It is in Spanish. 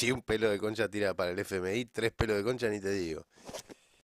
si un pelo de concha tira para el FMI, tres pelos de concha ni te digo.